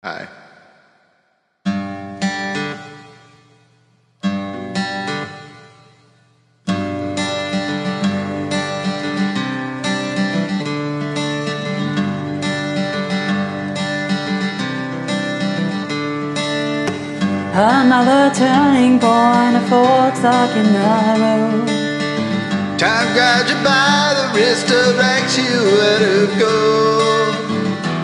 Hi. Another turning point, a fork stuck in the road. Time grabs you by the wrist, directs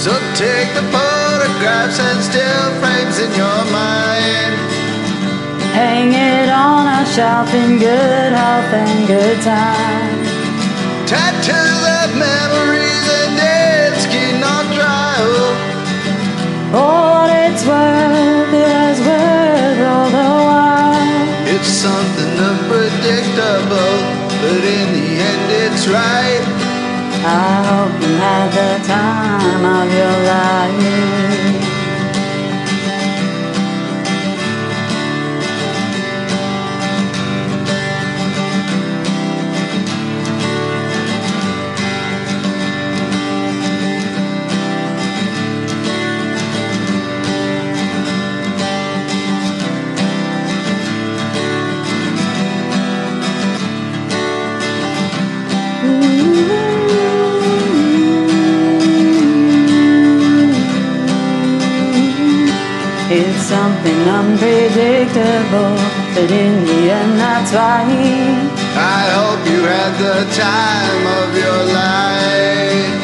So take the photographs and still frames in your mind. Hang it on a shelf in good health and good time. Tattoos of memories and cannot dry. Oh, For what it's worth, it has worth all the while. It's something unpredictable, but in the end it's right. I hope you had the time of your life. It's something unpredictable, but in the end, that's right. I hope you had the time of your life.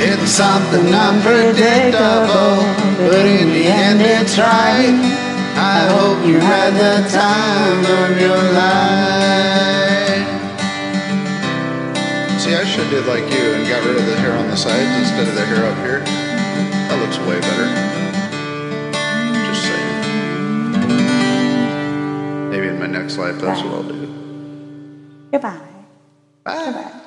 It's something unpredictable, but in the end it's right. I hope you had the time of your life. I did like you and got rid of the hair on the sides instead of the hair up here. That looks way better. Just saying. Maybe in my next life, that's what I'll do. Goodbye. Bye. Goodbye.